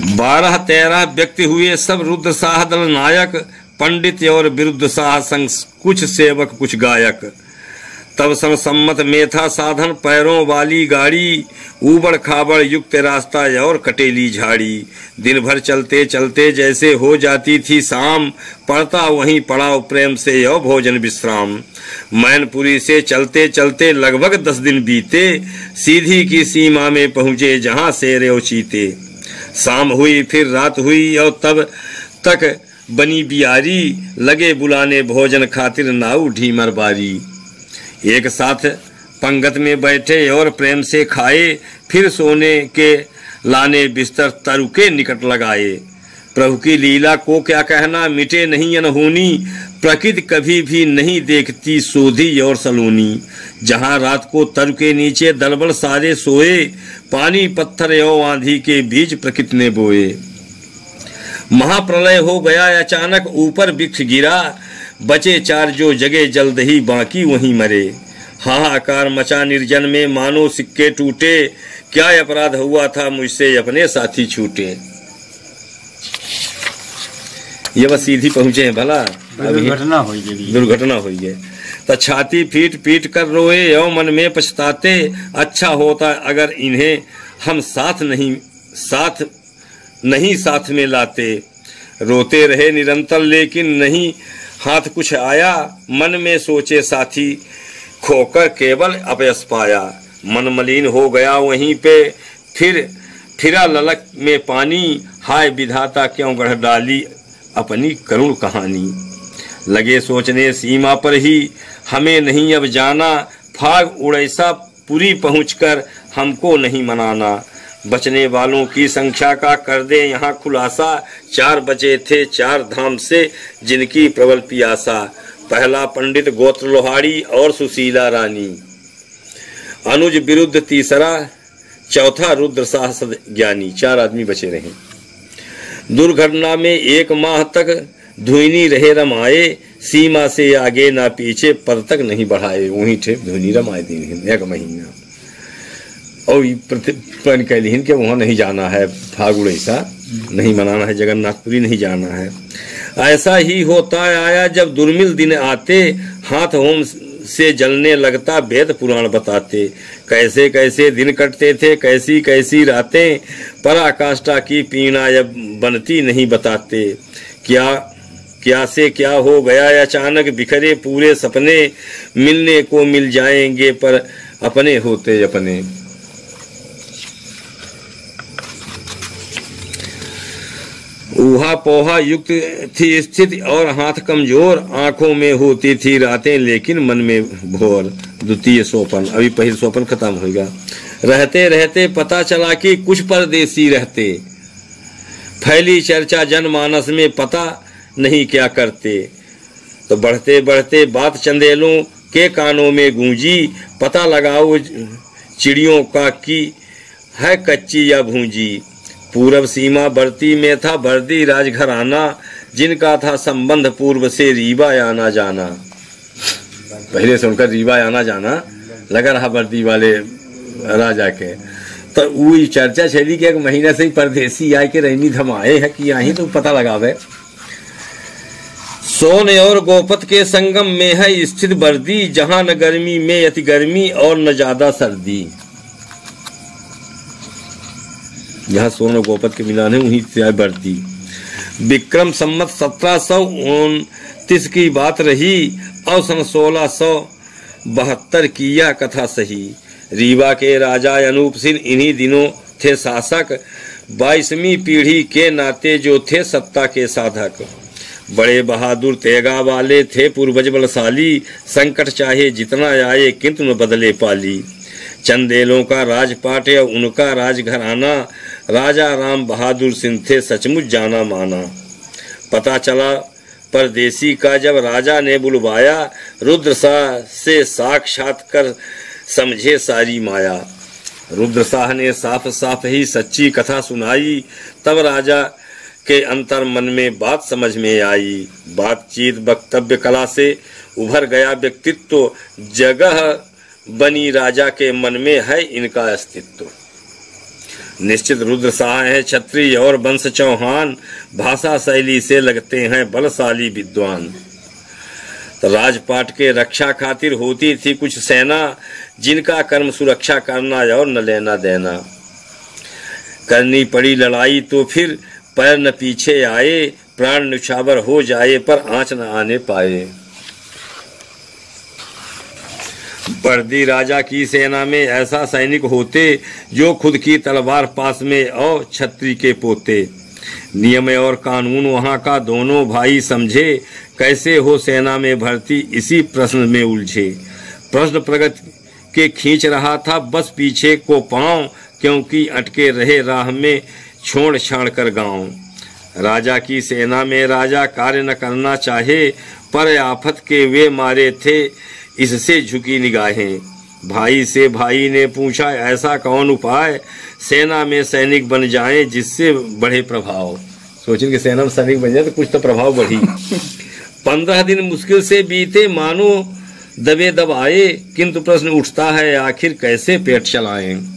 बारह तेरह व्यक्ति हुए, सब रुद्र शाह दल नायक, पंडित और विरुद्ध शाह संग कुछ सेवक, कुछ गायक। तब संसम्मत में था साधन, पैरों वाली गाड़ी, ऊबड़ खाबड़ युक्त रास्ता और कटेली झाड़ी। दिन भर चलते चलते जैसे हो जाती थी शाम, पड़ता वहीं पड़ाव प्रेम से यो भोजन विश्राम। मैनपुरी से चलते चलते लगभग दस दिन बीते, सीधी की सीमा में पहुँचे जहाँ रेव चीते। शाम हुई, फिर रात हुई और तब तक बनी बियारी लगे बुलाने भोजन खातिर नाऊ ढीमर बारी। एक साथ पंगत में बैठे और प्रेम से खाए, फिर सोने के लाने बिस्तर तरु के निकट लगाए। प्रभु की लीला को क्या कहना, मिटे नहीं अनहोनी। प्रकृति कभी भी नहीं देखती सोधी और सलोनी। जहाँ रात को तर के नीचे दलबल सारे सोए, पानी, पत्थर एवं आंधी के बीच प्रकृति ने बोए। महाप्रलय हो गया, अचानक ऊपर वृक्ष गिरा। बचे चार जो जगे जल्द ही बाकी, वहीं मरे। हाहाकार मचा निर्जन में, मानो सिक्के टूटे। क्या अपराध हुआ था, मुझसे अपने साथी छूटे। ये बस सीधी पहुँचे हैं भला। दुर्घटना हो गई दुर्घटना है तो छाती पीट पीट कर रोए एवं मन में पछताते अच्छा होता अगर इन्हें हम साथ नहीं साथ नहीं साथ में लाते। रोते रहे निरंतर लेकिन नहीं हाथ कुछ आया मन में सोचे साथी खोकर केवल अपयस पाया। मन मलिन हो गया वहीं पे फिर फिरा ललक में पानी हाय विधाता क्यों गढ़ डाली अपनी करुण कहानी। लगे सोचने सीमा पर ही हमें नहीं अब जाना। फाग उड़ैसा पुरी पहुंचकर हमको नहीं मनाना। बचने वालों की संख्या का कर दे यहाँ खुलासा। चार बचे थे चार धाम से जिनकी प्रबल पियासा। पहला पंडित गोत्र लोहाड़ी और सुशीला रानी। अनुज विरुद्ध तीसरा, चौथा रुद्र साहस ज्ञानी। चार आदमी बचे रहे। दुर्घटना में एक माह तक धुनी रहे रमाए, सीमा से आगे ना पीछे पद तक नहीं बढ़ाए। वहीं थे धुनी रमाए दिन एक महीना। और प्रति- के वहाँ नहीं जाना है फागुड़ ऐसा नहीं मनाना है, जगन्नाथपुरी नहीं जाना है। ऐसा ही होता आया जब दुर्मिल दिन आते, हाथ होम से जलने लगता वेद पुराण बताते। कैसे कैसे दिन कटते थे, कैसी कैसी रातें पराकाष्ठा की पीणा जब बनती नहीं बताते। क्या क्या से क्या हो गया अचानक बिखरे पूरे सपने, मिलने को मिल जाएँगे पर अपने होते अपने। ऊहा पोहा युक्त थी स्थिति और हाथ कमज़ोर, आँखों में होती थी रातें, लेकिन मन में भोर। द्वितीय सोपन। अभी पहले सोपन खत्म होगा रहते रहते पता चला कि कुछ परदेसी रहते। फैली चर्चा जनमानस में पता नहीं क्या करते। तो बढ़ते बढ़ते बात चंदेलों के कानों में गूंजी। पता लगाओ चिड़ियों का की है कच्ची या भूंजी। पूरब सीमा बढ़ती में था बर्दी राजघराना, जिनका था संबंध पूर्व से रीवा आना जाना। पहले से उनका रीवा आना जाना, लगा रहा बर्दी वाले राजा के। तो वही चर्चा चली कि एक महीने से ही परदेसी आए के रहनी धमाए है कि यहीं तो पता लगावे। सोन और गोपत के संगम में है स्थित बर्दी जहाँ न गर्मी में अति गर्मी और न ज़्यादा सर्दी। जहाँ सोन और गोपत के मिलान है वहीं से है बर्दी विक्रम सम्मत सत्रह सौ उनतीस की बात रही और सन सोलह सौ बहत्तर की यह कथा सही। रीवा के राजा अनूप सिंह इन्हीं दिनों थे शासक, बाईसवीं पीढ़ी के नाते जो थे सत्ता के साधक। बड़े बहादुर तेगा वाले थे पूर्वज बलशाली, संकट चाहे जितना आए किंतु न बदले पाली। चंदेलों का राजपाट या उनका राजघराना राजा राम बहादुर सिंह थे, सचमुच जाना माना। पता चला, परदेसी का जब राजा ने बुलवाया, रुद्र शाह से साक्षात कर समझे सारी माया। रुद्र शाह ने साफ़ साफ़ ही सच्ची कथा सुनाई, तब राजा के अंतर मन में बात समझ में आई। बातचीत वक्तव्य कला से उभर गया व्यक्तित्व, जगह बनी राजा के मन में है इनका अस्तित्व। निश्चित रुद्र शाह है क्षत्रिय और वंश चौहान भाषा शैली से लगते हैं बलशाली विद्वान। तो राजपाट के रक्षा खातिर होती थी कुछ सेना, जिनका कर्म सुरक्षा करना और न लेना देना। करनी पड़ी लड़ाई तो फिर पैर न पीछे आए, प्राण निछावर हो जाए पर आँच न आने पाए। बर्दी राजा की सेना में ऐसा सैनिक होते जो खुद की तलवार पास में और छत्री के पोते। नियम और कानून वहाँ का दोनों भाई समझे कैसे हो सेना में भर्ती, इसी प्रश्न में उलझे। प्रश्न प्रगति के खींच रहा था, बस पीछे को पाँव, क्योंकि अटके रहे राह में छोड़ छाड़ कर गाँव। राजा की सेना में राजा कार्य न करना चाहे, पर आफत के वे मारे थे इससे झुकी निगाहें। भाई से भाई ने पूछा ऐसा कौन उपाय? सेना में सैनिक बन जाए जिससे बढ़े प्रभाव। सोचिए कि सेना में सैनिक बन जाए तो कुछ तो प्रभाव बढ़ी। पंद्रह दिन मुश्किल से बीते मानो दबे दब आए किंतु प्रश्न उठता है आखिर कैसे पेट चलाएँ?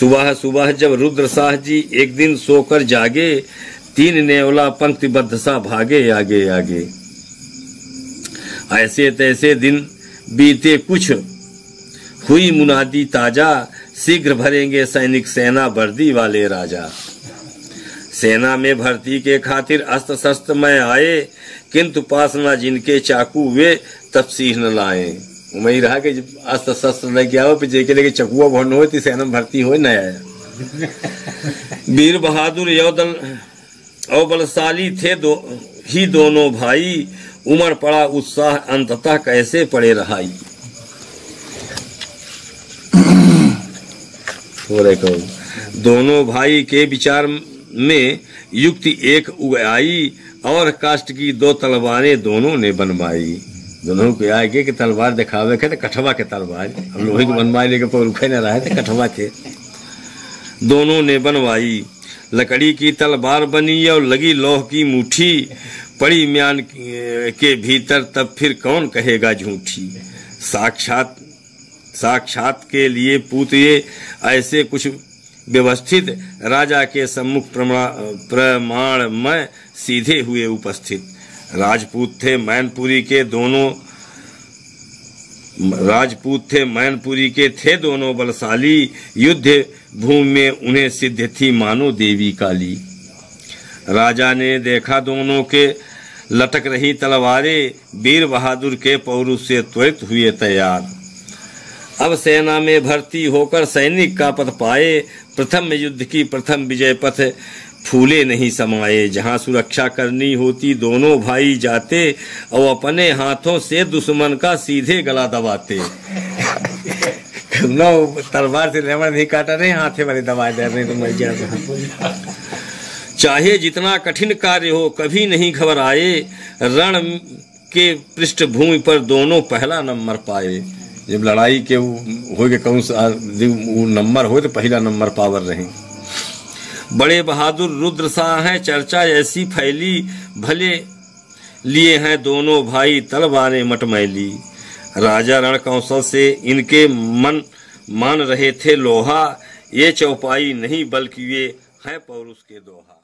सुबह सुबह जब रुद्र शाह जी एक दिन सोकर जागे तीन नेवला पंक्तिबद्ध सा भागे आगे आगे। ऐसे तैसे दिन बीते कुछ। हुई मुनादी ताज़ा शीघ्र भरेंगे सैनिक सेना वर्दी वाले राजा। सेना में भर्ती के खातिर अस्त्र शस्त्र में आए किंतु पास न जिनके चाकू वे तफसीह न लाए। वही रहा कि अस्त्र शस्त्र लेके आओ फिर जेके लेके चकुआ भरन हो तो सेना में भर्ती हो न आया वीर बहादुर यौदल और बलशाली थे दो ही दोनों भाई उमड़ पड़ा, उत्साह अंततः कैसे पड़े रहाई? दोनों भाई के विचार में युक्ति एक उगाई और काष्ट की दो तलवारें दोनों ने बनवाई। दोनों को आगे के तलवार दिखावे के कठवा के तलवार। हम लोहे के बनवाए लेके पर रुखे न रहे थे, कठवा के दोनों ने बनवाई। लकड़ी की तलवार बनी और लगी लोह की मुट्ठी। पड़ी म्यान के भीतर, तब फिर कौन कहेगा झूठी? साक्षात साक्षात के लिए पूतिए ऐसे कुछ व्यवस्थित राजा के सम्मुख प्रमाण में सीधे हुए उपस्थित। राजपूत थे मैनपुरी के दोनों, राजपूत थे मैनपुरी के थे दोनों बलशाली। युद्ध भूमि में उन्हें सिद्ध थी मानो देवी काली। राजा ने देखा दोनों के लटक रही तलवारें वीर बहादुर के पौरुष से त्वरित हुए तैयार। अब सेना में भर्ती होकर सैनिक का पथ पाए, प्रथम युद्ध की प्रथम विजय पथ फूले नहीं समाये जहाँ सुरक्षा करनी होती, दोनों भाई जाते, और अपने हाथों से दुश्मन का सीधे गला दबाते। तलवार से लेवर नहीं काटा नहीं, हाथे वाले दबा दे नहीं तो मर गया। चाहे जितना कठिन कार्य हो, कभी नहीं घबराए। रण के पृष्ठभूमि पर दोनों पहला नंबर पाए। जब लड़ाई के हो गए, कौन सा नंबर हो तो पहला नंबर पावर रहे। बड़े बहादुर रुद्र शाह हैं, चर्चा ऐसी फैली, भले लिए हैं दोनों भाई तलवारें मटमैली। राजा रण कौशल से इनके मन, मान रहे थे लोहा, ये चौपाई नहीं, बल्कि ये हैं पौरुष के दोहा।